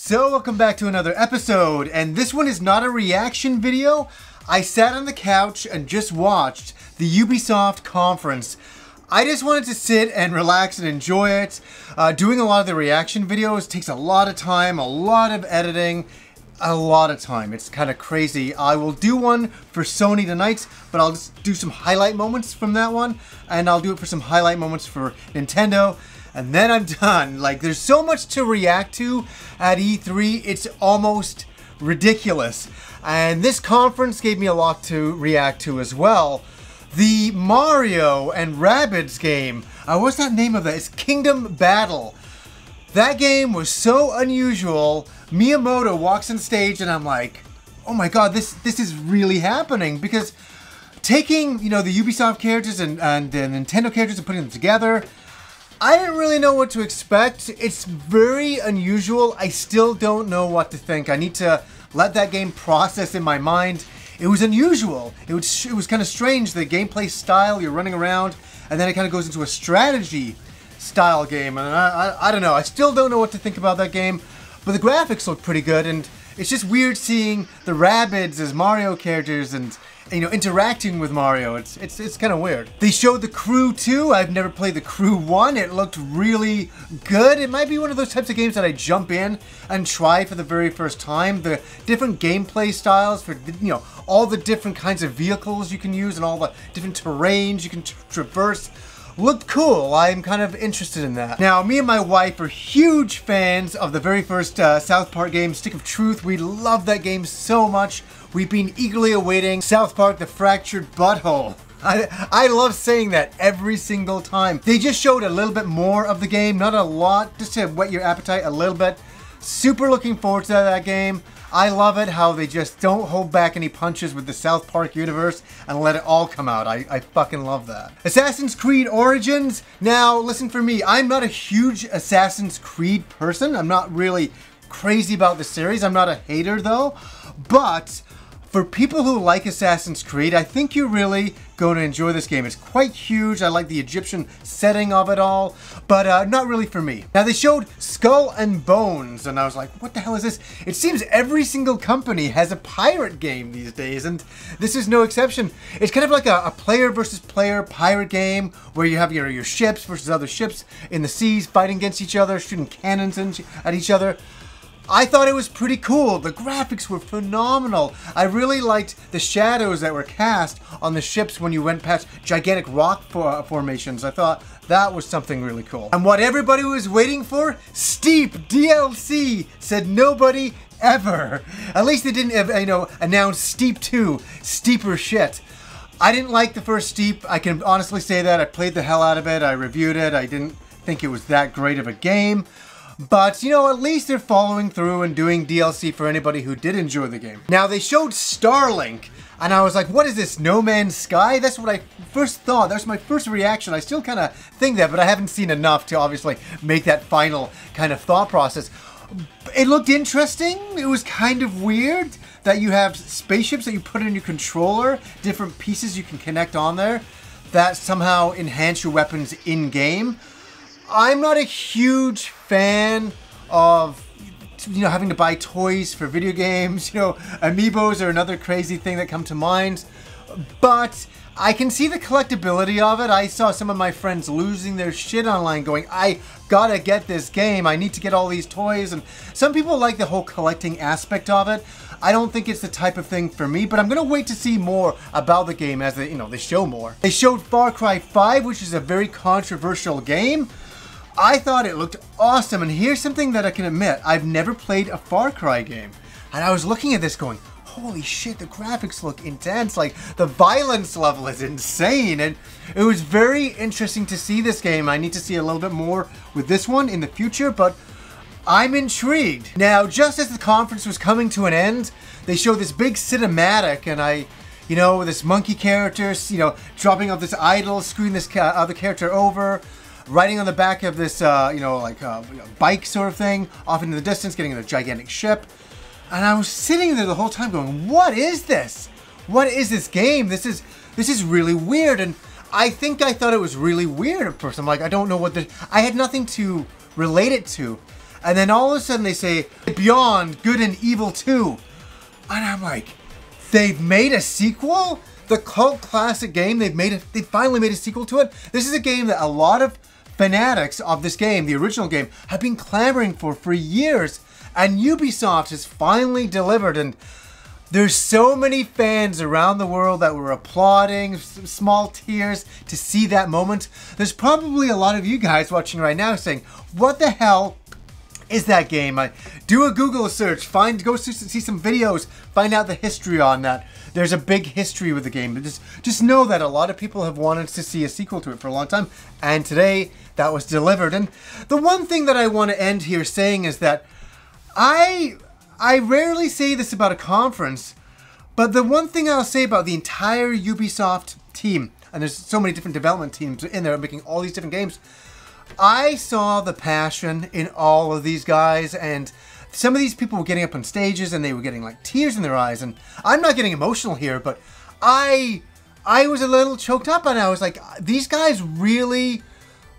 So welcome back to another episode, and this one is not a reaction video. I sat on the couch and just watched the Ubisoft conference. I just wanted to sit and relax and enjoy it. Uh, doing a lot of the reaction videos takes a lot of time, a lot of editing, a lot of time. It's kind of crazy. I will do one for Sony tonight, but I'll just do some highlight moments from that one, and I'll do it for some highlight moments for Nintendo and then I'm done. Like, there's so much to react to at E3, it's almost ridiculous. And this conference gave me a lot to react to as well. The Mario and Rabbids game, uh, what's that name of that? It's Kingdom Battle. That game was so unusual. Miyamoto walks on stage and I'm like, oh my god, this this is really happening because taking you know the Ubisoft characters and, and the Nintendo characters and putting them together, I didn't really know what to expect. It's very unusual. I still don't know what to think. I need to let that game process in my mind. It was unusual. It was, it was kind of strange, the gameplay style, you're running around, and then it kind of goes into a strategy style game. And I, I, I don't know, I still don't know what to think about that game, but the graphics look pretty good, and it's just weird seeing the Rabbids as Mario characters and you know, interacting with Mario. It's it's it's kind of weird. They showed the Crew 2. I've never played the Crew 1. It looked really good. It might be one of those types of games that I jump in and try for the very first time. The different gameplay styles for, you know, all the different kinds of vehicles you can use and all the different terrains you can traverse looked cool. I'm kind of interested in that. Now, me and my wife are huge fans of the very first uh, South Park game, Stick of Truth. We love that game so much. We've been eagerly awaiting South Park The Fractured Butthole. I, I love saying that every single time. They just showed a little bit more of the game, not a lot, just to whet your appetite a little bit. Super looking forward to that game. I love it how they just don't hold back any punches with the South Park universe and let it all come out. I, I fucking love that. Assassin's Creed Origins. Now, listen for me. I'm not a huge Assassin's Creed person. I'm not really crazy about the series. I'm not a hater though. But for people who like Assassin's Creed, I think you're really going to enjoy this game. It's quite huge. I like the Egyptian setting of it all, but uh, not really for me. Now they showed Skull and Bones, and I was like, what the hell is this? It seems every single company has a pirate game these days, and this is no exception. It's kind of like a, a player versus player pirate game where you have your, your ships versus other ships in the seas fighting against each other, shooting cannons at each other. I thought it was pretty cool. The graphics were phenomenal. I really liked the shadows that were cast on the ships when you went past gigantic rock for formations. I thought that was something really cool. And what everybody was waiting for? Steep DLC, said nobody ever. At least they didn't, you know, announce Steep 2, steeper shit. I didn't like the first Steep. I can honestly say that. I played the hell out of it. I reviewed it. I didn't think it was that great of a game. But, you know, at least they're following through and doing DLC for anybody who did enjoy the game. Now, they showed Starlink, and I was like, what is this, No Man's Sky? That's what I first thought. That's my first reaction. I still kind of think that, but I haven't seen enough to obviously make that final kind of thought process. It looked interesting. It was kind of weird that you have spaceships that you put in your controller, different pieces you can connect on there that somehow enhance your weapons in-game. I'm not a huge fan of you know having to buy toys for video games. You know, amiibos are another crazy thing that come to mind. But I can see the collectability of it. I saw some of my friends losing their shit online going, I gotta get this game. I need to get all these toys. And some people like the whole collecting aspect of it. I don't think it's the type of thing for me, but I'm gonna wait to see more about the game as they, you know, they show more. They showed Far Cry 5, which is a very controversial game. I thought it looked awesome, and here's something that I can admit. I've never played a Far Cry game. And I was looking at this going, holy shit, the graphics look intense. Like, the violence level is insane. And it was very interesting to see this game. I need to see a little bit more with this one in the future, but I'm intrigued. Now, just as the conference was coming to an end, they showed this big cinematic, and I, you know, this monkey character, you know, dropping off this idol, screwing this other character over riding on the back of this, uh, you know, like uh, bike sort of thing, off into the distance, getting in a gigantic ship. And I was sitting there the whole time going, what is this? What is this game? This is, this is really weird. And I think I thought it was really weird at first. I'm like, I don't know what the, I had nothing to relate it to. And then all of a sudden they say, Beyond Good and Evil 2. And I'm like, they've made a sequel? The cult classic game, they've made it, they finally made a sequel to it. This is a game that a lot of fanatics of this game, the original game, have been clamoring for for years. And Ubisoft has finally delivered and there's so many fans around the world that were applauding, small tears to see that moment. There's probably a lot of you guys watching right now saying, what the hell is that game? I do a Google search, find go see some videos, find out the history on that. There's a big history with the game. But just just know that a lot of people have wanted to see a sequel to it for a long time, and today that was delivered. And the one thing that I want to end here saying is that I I rarely say this about a conference, but the one thing I'll say about the entire Ubisoft team, and there's so many different development teams in there making all these different games, I saw the passion in all of these guys, and some of these people were getting up on stages and they were getting like tears in their eyes. And I'm not getting emotional here, but I I was a little choked up, and I was like, these guys really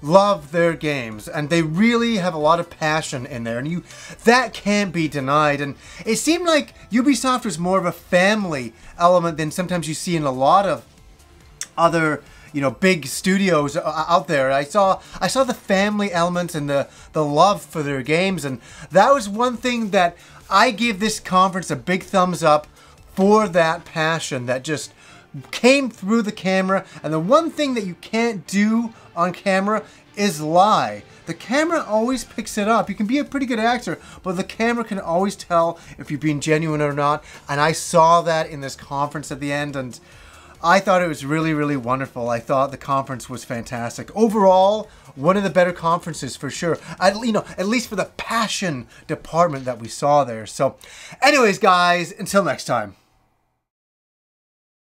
love their games and they really have a lot of passion in there and you that can't be denied and it seemed like Ubisoft was more of a family element than sometimes you see in a lot of other you know big studios uh, uh, out there. I saw I saw the family element and the the love for their games, and that was one thing that I give this conference a big thumbs up for that passion that just came through the camera. And the one thing that you can't do on camera is lie. The camera always picks it up. You can be a pretty good actor, but the camera can always tell if you're being genuine or not. And I saw that in this conference at the end, and I thought it was really, really wonderful. I thought the conference was fantastic. Overall, one of the better conferences for sure. You know, at least for the passion department that we saw there. So, anyways, guys, until next time.